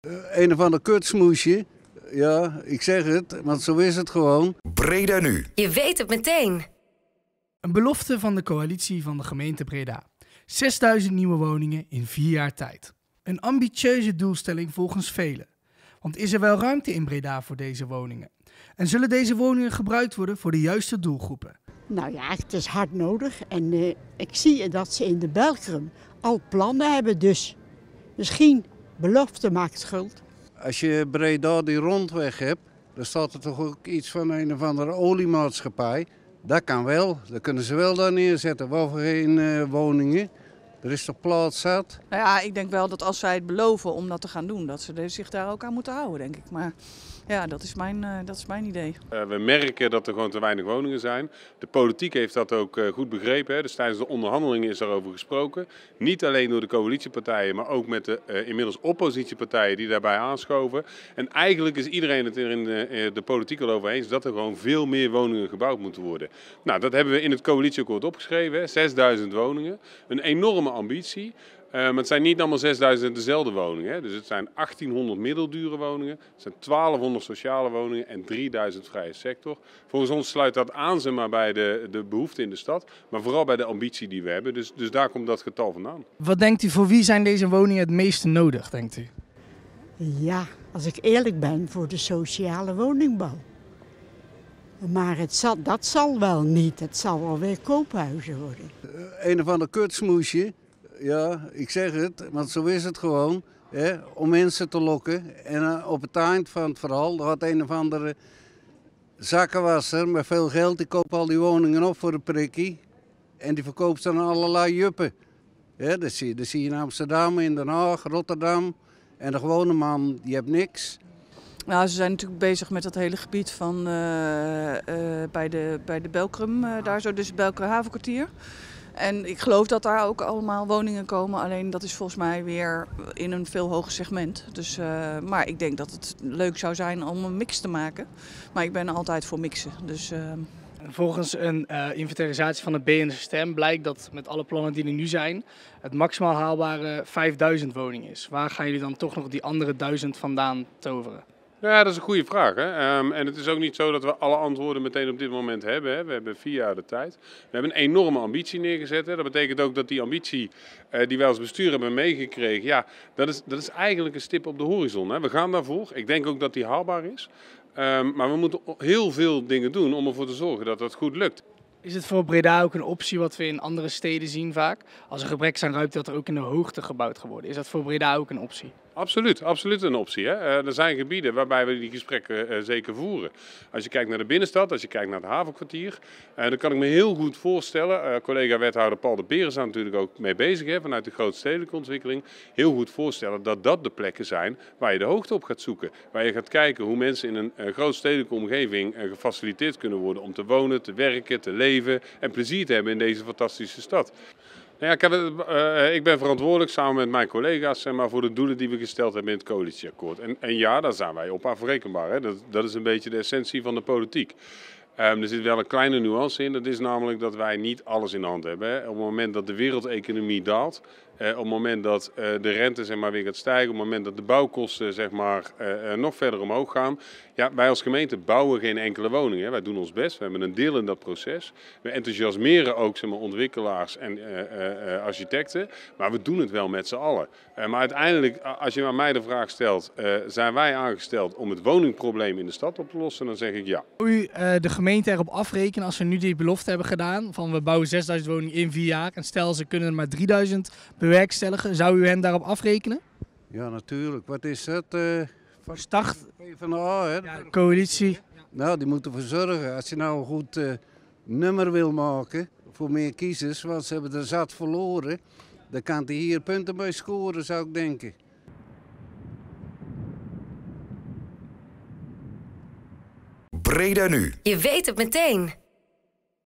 Een of ander kutsmoesje. Ja, ik zeg het, want zo is het gewoon. Breda nu. Je weet het meteen. Een belofte van de coalitie van de gemeente Breda. 6000 nieuwe woningen in vier jaar tijd. Een ambitieuze doelstelling volgens velen. Want is er wel ruimte in Breda voor deze woningen? En zullen deze woningen gebruikt worden voor de juiste doelgroepen? Nou ja, het is hard nodig. En eh, ik zie dat ze in de Belkrum al plannen hebben. Dus misschien belofte maakt schuld. Als je Breda die rondweg hebt, dan staat er toch ook iets van een of andere oliemaatschappij. Dat kan wel, dat kunnen ze wel neerzetten. Waarvoor geen eh, woningen? Er is toch plaats zat? Nou ja, ik denk wel dat als zij het beloven om dat te gaan doen, dat ze zich daar ook aan moeten houden, denk ik. Maar ja, dat is mijn, uh, dat is mijn idee. Uh, we merken dat er gewoon te weinig woningen zijn. De politiek heeft dat ook uh, goed begrepen. Hè. Dus tijdens de onderhandelingen is daarover gesproken. Niet alleen door de coalitiepartijen, maar ook met de inmiddels oppositiepartijen die daarbij aanschoven. En eigenlijk is iedereen het er in de, de politiek al over eens dat er gewoon veel meer woningen gebouwd moeten worden. Nou, dat hebben we in het coalitieakkoord opgeschreven. Hè. 6000 woningen. Een enorme ambitie. Uh, maar het zijn niet allemaal 6000 dezelfde woningen. Hè. Dus het zijn 1800 middeldure woningen, het zijn 1200 sociale woningen en 3000 vrije sector. Volgens ons sluit dat aan zeg maar, bij de, de behoefte in de stad, maar vooral bij de ambitie die we hebben. Dus, dus daar komt dat getal vandaan. Wat denkt u, voor wie zijn deze woningen het meeste nodig, denkt u? Ja, als ik eerlijk ben, voor de sociale woningbouw. Maar het zal, dat zal wel niet. Het zal wel weer koophuizen worden. Uh, een of ander kutsmoesje ja, ik zeg het, want zo is het gewoon. Hè, om mensen te lokken. En uh, op het eind van het verhaal had een of andere zakkenwasser met veel geld. Die koopt al die woningen op voor een prikkie. En die verkoopt ze aan allerlei juppen. Ja, dat, zie, dat zie je in Amsterdam, in Den Haag, Rotterdam. En de gewone man, die hebt niks. Nou, ze zijn natuurlijk bezig met dat hele gebied van uh, uh, bij, de, bij de Belkrum, daar zo, dus Belkrum havenkwartier. En ik geloof dat daar ook allemaal woningen komen. Alleen dat is volgens mij weer in een veel hoger segment. Dus, maar ik denk dat het leuk zou zijn om een mix te maken. Maar ik ben altijd voor mixen. Dus, uh... Volgens een inventarisatie van de BNSSTEM blijkt dat met alle plannen die er nu zijn, het maximaal haalbare 5000 woningen is. Waar gaan jullie dan toch nog die andere 1000 vandaan toveren? Ja, dat is een goede vraag. Hè? Um, en het is ook niet zo dat we alle antwoorden meteen op dit moment hebben. Hè? We hebben vier jaar de tijd. We hebben een enorme ambitie neergezet. Dat betekent ook dat die ambitie uh, die wij als bestuur hebben meegekregen, ja, dat is, dat is eigenlijk een stip op de horizon. Hè? We gaan daarvoor. Ik denk ook dat die haalbaar is. Um, maar we moeten heel veel dingen doen om ervoor te zorgen dat dat goed lukt. Is het voor Breda ook een optie wat we in andere steden zien vaak? Als er gebrek aan ruimte dat er ook in de hoogte gebouwd gaat worden. Is dat voor Breda ook een optie? Absoluut, absoluut een optie. Hè? Uh, er zijn gebieden waarbij we die gesprekken uh, zeker voeren. Als je kijkt naar de binnenstad, als je kijkt naar het havenkwartier, uh, dan kan ik me heel goed voorstellen, collega-wethouder Paul de Beer is daar natuurlijk ook mee bezig, hè, vanuit de grootstedelijke ontwikkeling, heel goed voorstellen dat dat de plekken zijn waar je de hoogte op gaat zoeken. Waar je gaat kijken hoe mensen in een grootstedelijke omgeving gefaciliteerd kunnen worden om te wonen, te werken, te leven en plezier te hebben in deze fantastische stad. Ja, ik, uh, ik, ben verantwoordelijk samen met mijn collega's maar, voor de doelen die we gesteld hebben in het coalitieakkoord. En, en ja, daar zijn wij op afrekenbaar. Hè. Dat, dat, is een beetje de essentie van de politiek. Um, er zit wel een kleine nuance in. Dat is namelijk dat wij niet alles in de hand hebben. Hè. Op het moment dat de wereldeconomie daalt, op het moment dat uh, de rente zeg maar, weer gaat stijgen, op het moment dat de bouwkosten zeg maar, uh, nog verder omhoog gaan. Ja, wij als gemeente bouwen geen enkele woning. Hè. Wij doen ons best, we hebben een deel in dat proces. We enthousiasmeren ook zeg maar, ontwikkelaars en architecten, maar we doen het wel met z'n allen. maar uiteindelijk, als je aan mij de vraag stelt, zijn wij aangesteld om het woningprobleem in de stad op te lossen, dan zeg ik ja. U de gemeente erop afrekenen als we nu die belofte hebben gedaan van we bouwen 6000 woningen in vier jaar en stel ze kunnen er maar 3000 bewerkstelligen. Zou u hen daarop afrekenen? Ja, natuurlijk. Wat is het? Uh, van start. PvdA, hè? Ja, coalitie. Nou, die moeten ervoor zorgen. Als je nou een goed uh, nummer wil maken voor meer kiezers, want ze hebben er zat verloren, dan kan hij hier punten bij scoren, zou ik denken. Breda nu. Je weet het meteen.